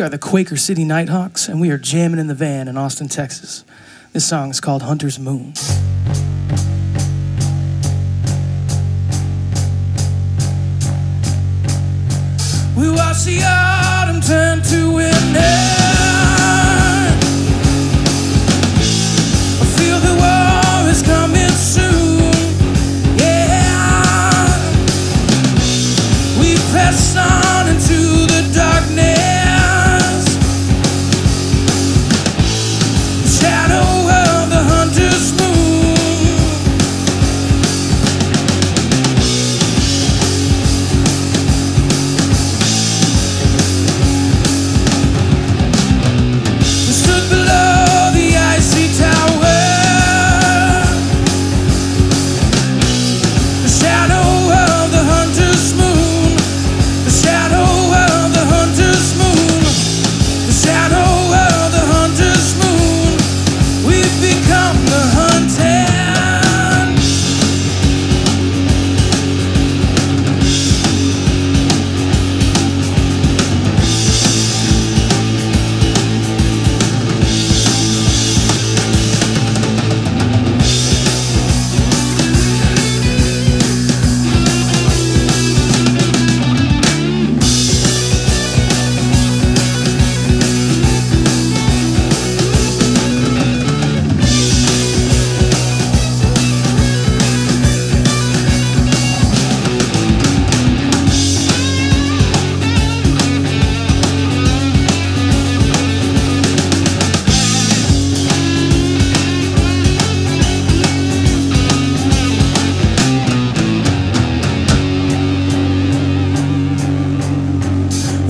We are the Quaker City Nighthawks, and we are jamming in the van in Austin, Texas. This song is called Hunter's Moon. We watch the autumn turn to winter. press on into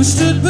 We stood